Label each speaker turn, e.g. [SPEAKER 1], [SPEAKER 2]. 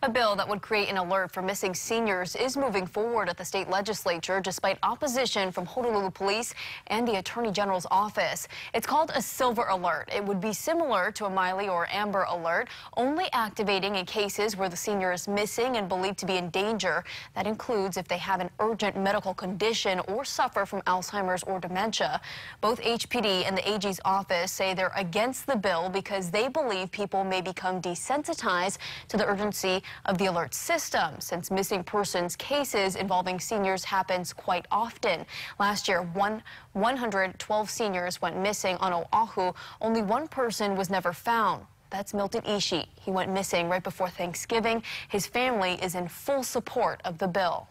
[SPEAKER 1] A bill that would create an alert for missing seniors is moving forward at the state legislature despite opposition from Honolulu Police and the Attorney General's office. It's called a silver alert. It would be similar to a Maile or Amber alert, only activating in cases where the senior is missing and believed to be in danger. That includes if they have an urgent medical condition or suffer from Alzheimer's or dementia. Both HPD and the AG's office say they're against the bill because they believe people may become desensitized to the urgency of the alert system since missing persons cases involving seniors happens quite often. Last year, one 112 seniors went missing on Oahu. Only one person was never found. That's Milton Ishii. He went missing right before Thanksgiving. His family is in full support of the bill.